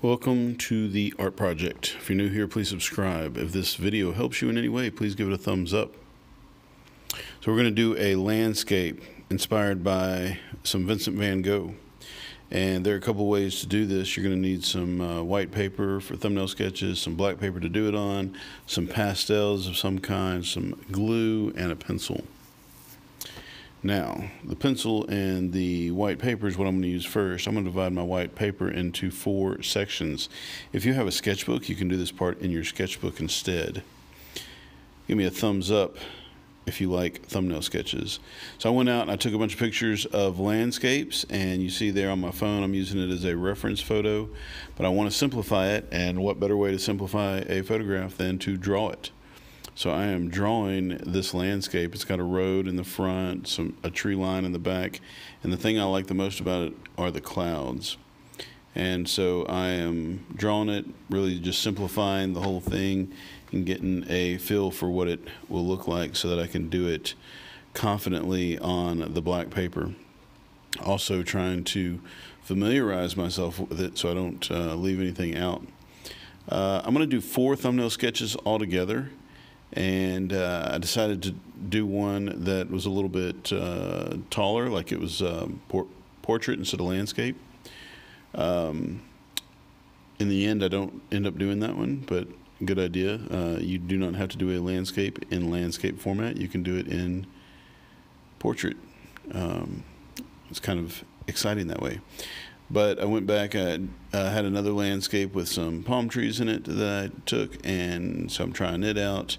Welcome to the Art Project. If you're new here, please subscribe. If this video helps you in any way, please give it a thumbs up. So we're going to do a landscape inspired by some Vincent van Gogh. And there are a couple ways to do this. You're going to need some uh, white paper for thumbnail sketches, some black paper to do it on, some pastels of some kind, some glue, and a pencil. Now, the pencil and the white paper is what I'm going to use first. I'm going to divide my white paper into four sections. If you have a sketchbook, you can do this part in your sketchbook instead. Give me a thumbs up if you like thumbnail sketches. So I went out and I took a bunch of pictures of landscapes, and you see there on my phone, I'm using it as a reference photo, but I want to simplify it, and what better way to simplify a photograph than to draw it? So I am drawing this landscape. It's got a road in the front, some a tree line in the back, and the thing I like the most about it are the clouds. And so I am drawing it, really just simplifying the whole thing and getting a feel for what it will look like so that I can do it confidently on the black paper. Also trying to familiarize myself with it so I don't uh, leave anything out. Uh, I'm going to do four thumbnail sketches all together and uh, I decided to do one that was a little bit uh, taller, like it was um, por- portrait instead of landscape. Um, in the end, I don't end up doing that one, but good idea. Uh, you do not have to do a landscape in landscape format. You can do it in portrait. Um, it's kind of exciting that way. But I went back, I uh, had another landscape with some palm trees in it that I took, and so I'm trying it out.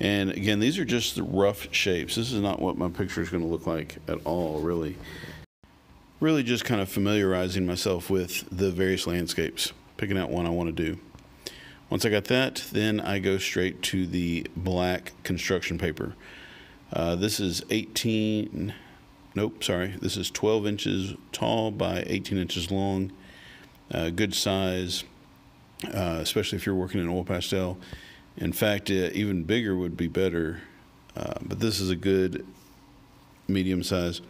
And again, these are just the rough shapes. This is not what my picture is going to look like at all, really. Really just kind of familiarizing myself with the various landscapes, picking out one I want to do. Once I got that, then I go straight to the black construction paper. Uh, this is 18 nope, sorry. This is 12 inches tall by 18 inches long. Uh, good size, uh, especially if you're working in oil pastel. In fact, uh, even bigger would be better, uh, but this is a good medium size.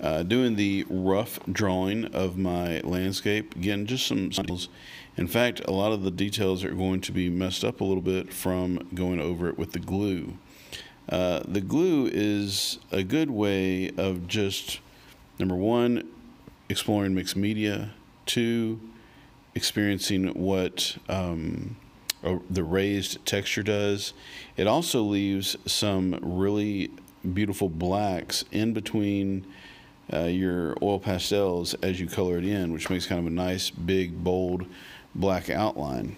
Uh, doing the rough drawing of my landscape. Again, just some details. In fact, a lot of the details are going to be messed up a little bit from going over it with the glue. Uh, the glue is a good way of just, number one, exploring mixed media, two, experiencing what um, the raised texture does. It also leaves some really beautiful blacks in between uh, your oil pastels as you color it in, which makes kind of a nice, big, bold black outline.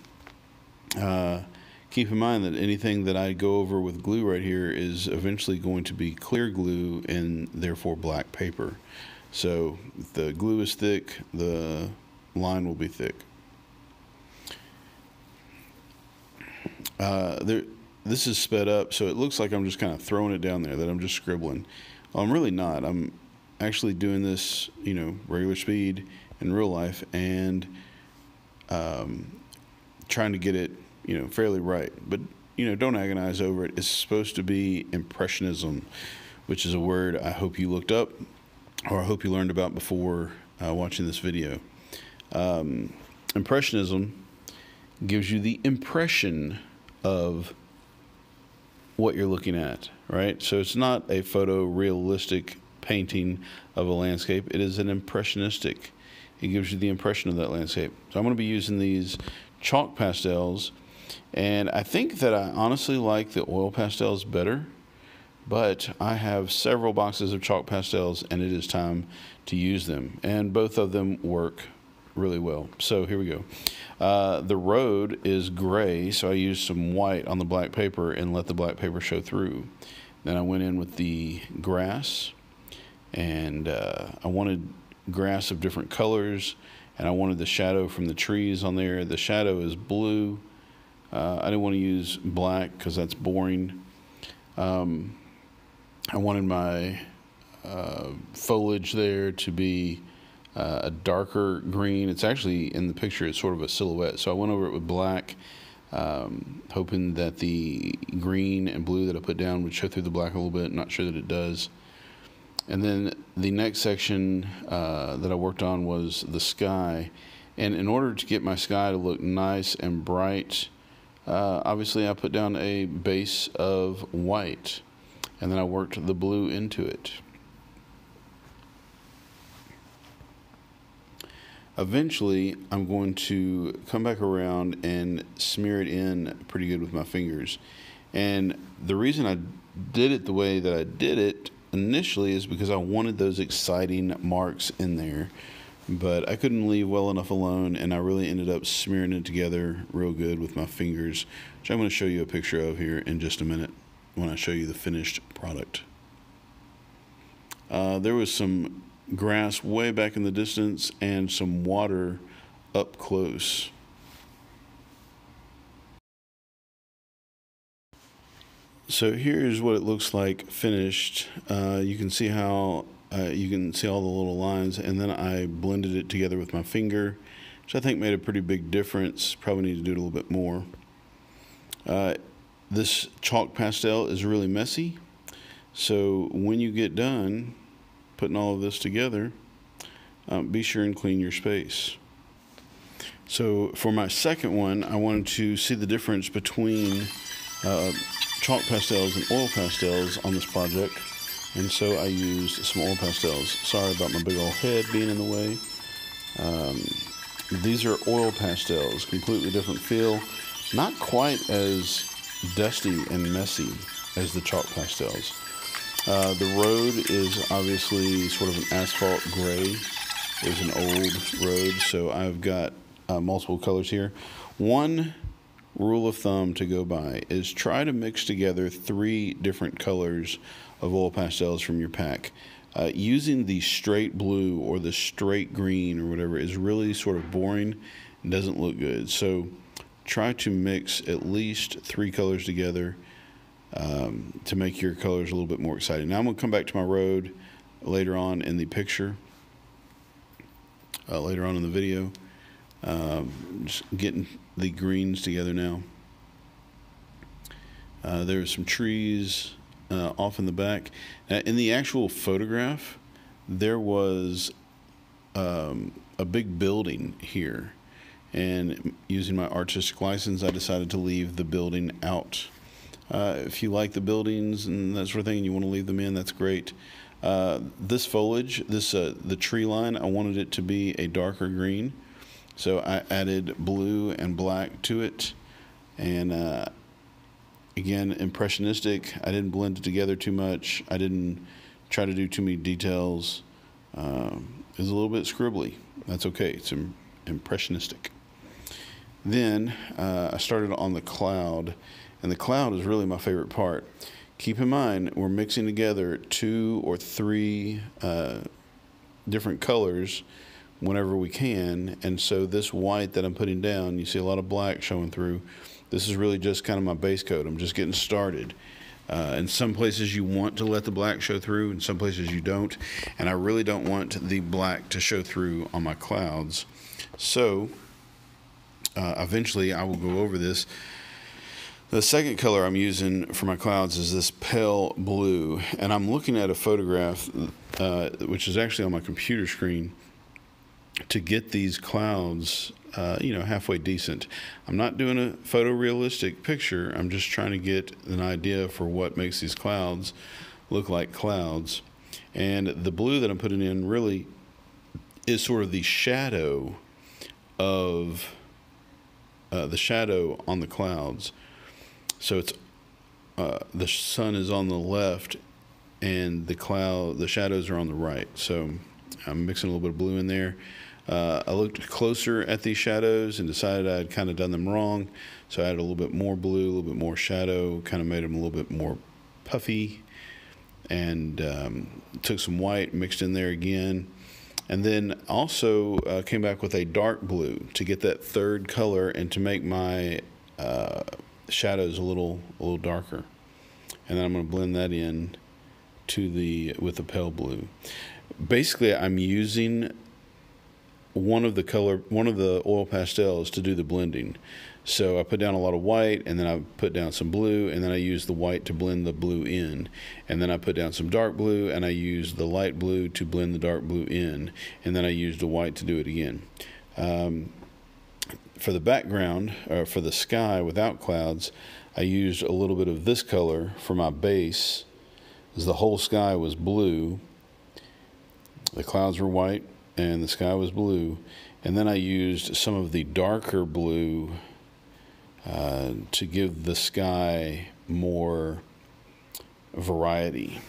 Uh, keep in mind that anything that I go over with glue right here is eventually going to be clear glue and therefore black paper. So if the glue is thick, the line will be thick. Uh, there, this is sped up, so it looks like I'm just kind of throwing it down there, that I'm just scribbling. Well, I'm really not. I'm actually doing this, you know, regular speed in real life and um, trying to get it you know, fairly right. But, you know, don't agonize over it. It's supposed to be impressionism, which is a word I hope you looked up or I hope you learned about before uh, watching this video. Um, impressionism gives you the impression of what you're looking at, right? So it's not a photorealistic painting of a landscape, it is an impressionistic. It gives you the impression of that landscape. So I'm going to be using these chalk pastels and I think that I honestly like the oil pastels better, but I have several boxes of chalk pastels and it is time to use them. And both of them work really well. So here we go. Uh, the road is gray, so I used some white on the black paper and let the black paper show through. Then I went in with the grass, and uh, I wanted grass of different colors, and I wanted the shadow from the trees on there. The shadow is blue, uh, I didn't want to use black because that's boring. Um, I wanted my uh, foliage there to be uh, a darker green. It's actually in the picture, it's sort of a silhouette. So I went over it with black, um, hoping that the green and blue that I put down would show through the black a little bit. Not sure that it does. And then the next section uh, that I worked on was the sky. And in order to get my sky to look nice and bright, uh, obviously I put down a base of white and then I worked the blue into it. Eventually, I'm going to come back around and smear it in pretty good with my fingers. And the reason I did it the way that I did it initially is because I wanted those exciting marks in there. But I couldn't leave well enough alone, and I really ended up smearing it together real good with my fingers, which I'm going to show you a picture of here in just a minute when I show you the finished product. Uh, there was some grass way back in the distance and some water up close. So here's what it looks like finished. Uh, you can see how uh, you can see all the little lines, and then I blended it together with my finger, which I think made a pretty big difference. Probably need to do it a little bit more. Uh, this chalk pastel is really messy, so when you get done putting all of this together, um, be sure and clean your space. So for my second one, I wanted to see the difference between uh, chalk pastels and oil pastels on this project. And so I used some oil pastels. Sorry about my big old head being in the way. Um, these are oil pastels, completely different feel. Not quite as dusty and messy as the chalk pastels. Uh, the road is obviously sort of an asphalt gray. It's an old road, so I've got uh, multiple colors here. One rule of thumb to go by is try to mix together three different colors of oil pastels from your pack. Uh, using the straight blue or the straight green or whatever is really sort of boring and doesn't look good. So try to mix at least three colors together um, to make your colors a little bit more exciting. Now I'm going to come back to my road later on in the picture, uh, later on in the video. Um, just getting the greens together now. Uh, there's some trees uh, off in the back. Uh, in the actual photograph, there was um, a big building here. And using my artistic license, I decided to leave the building out. Uh, if you like the buildings and that sort of thing and you want to leave them in, that's great. Uh, this foliage, this uh, the tree line, I wanted it to be a darker green. So I added blue and black to it. And uh, again, impressionistic. I didn't blend it together too much. I didn't try to do too many details. Um, a little bit scribbly. That's okay. It's Im- impressionistic. Then uh, I started on the cloud, and the cloud is really my favorite part. Keep in mind, we're mixing together two or three uh, different colors whenever we can. And so this white that I'm putting down, you see a lot of black showing through. This is really just kind of my base coat. I'm just getting started. Uh, in some places you want to let the black show through, in some places you don't. And I really don't want the black to show through on my clouds. So uh, eventually I will go over this. The second color I'm using for my clouds is this pale blue. And I'm looking at a photograph, uh, which is actually on my computer screen to get these clouds, uh, you know, halfway decent. I'm not doing a photorealistic picture. I'm just trying to get an idea for what makes these clouds look like clouds. And the blue that I'm putting in really is sort of the shadow of uh, the shadow on the clouds. So it's uh, the sun is on the left, and the cloud, the shadows are on the right. So I'm mixing a little bit of blue in there. Uh, I looked closer at these shadows and decided I'd kind of done them wrong. So I added a little bit more blue, a little bit more shadow, kind of made them a little bit more puffy. And um, took some white, mixed in there again. And then also uh, came back with a dark blue to get that third color and to make my uh, shadows a little a little darker. And then I'm going to blend that in to the with the pale blue. Basically, I'm using one of the color one of the oil pastels to do the blending. So I put down a lot of white and then I put down some blue and then I use the white to blend the blue in. And then I put down some dark blue and I use the light blue to blend the dark blue in. And then I use the white to do it again. Um, for the background, or for the sky without clouds, I used a little bit of this color for my base, as the whole sky was blue. The clouds were white and the sky was blue. And then I used some of the darker blue uh, to give the sky more variety.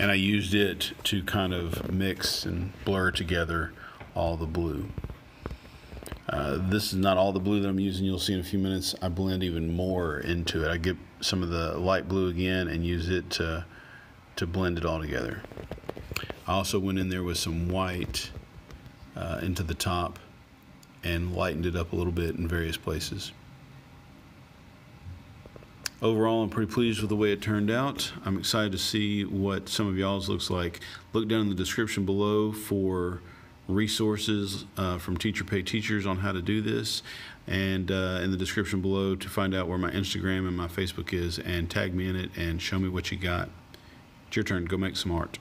and I used it to kind of mix and blur together all the blue. Uh, this is not all the blue that I'm using. You'll see in a few minutes. I blend even more into it. I get some of the light blue again and use it to to blend it all together. I also went in there with some white uh, into the top and lightened it up a little bit in various places. Overall, I'm pretty pleased with the way it turned out. I'm excited to see what some of y'all's looks like. Look down in the description below for resources uh, from Teacher Pay Teachers on how to do this, and uh, in the description below to find out where my Instagram and my Facebook is, and tag me in it and show me what you got. It's your turn. Go make some art.